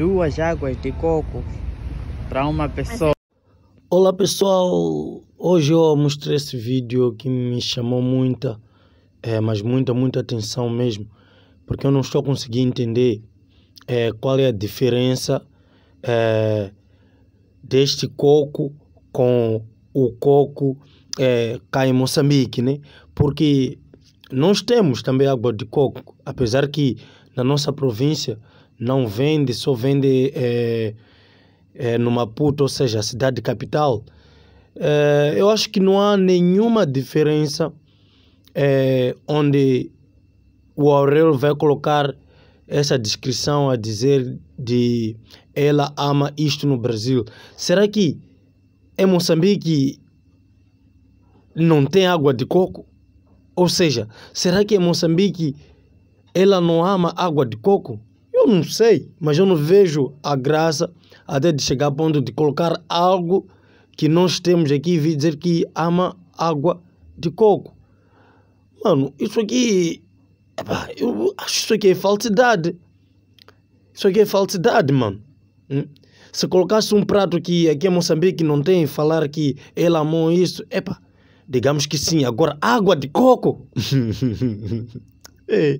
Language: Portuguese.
duas águas de coco para uma pessoa. Olá pessoal, hoje eu mostrei esse vídeo que me chamou muita, é, mas muita, muita atenção mesmo, porque eu não estou conseguindo entender é, qual é a diferença é, deste coco com o coco é, cá em Moçambique, né? Porque nós temos também água de coco, apesar que na nossa província não vende, só vende é, é, no Maputo, ou seja, a cidade capital. É, eu acho que não há nenhuma diferença é, onde o Aurélio vai colocar essa descrição a dizer de ela ama isto no Brasil. Será que em Moçambique não tem água de coco? Ou seja, será que em Moçambique ela não ama água de coco? Eu não sei, mas eu não vejo a graça até de chegar a ponto de colocar algo que nós temos aqui e dizer que ama água de coco. Mano, isso aqui. Epá, eu acho isso aqui é falsidade. Isso aqui é falsidade, mano. Hum? Se colocasse um prato que aqui em Moçambique não tem, falar que ele amou isso, epa, digamos que sim. Agora, água de coco. é.